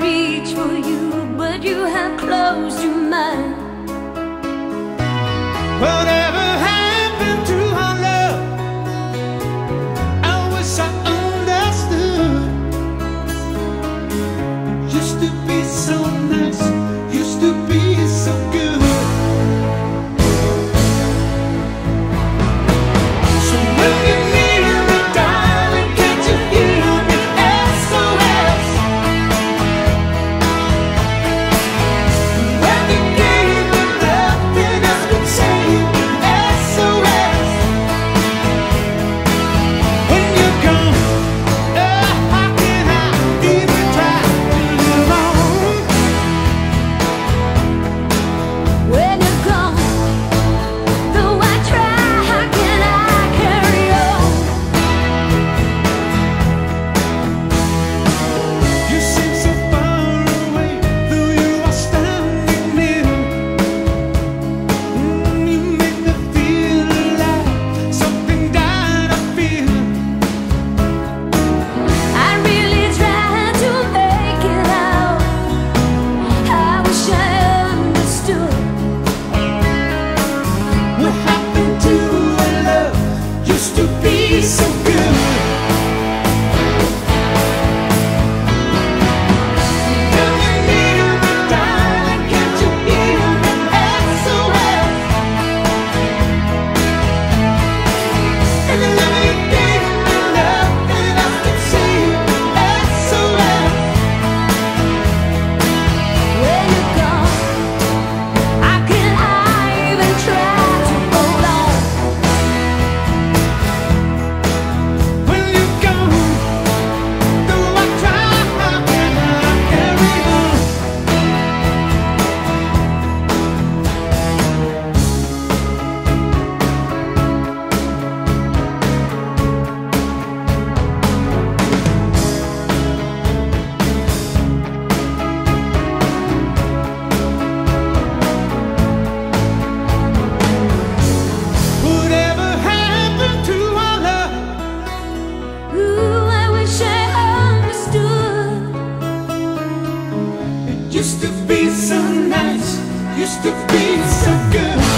reach for you, but you have closed your mind. Whatever. used to be so good.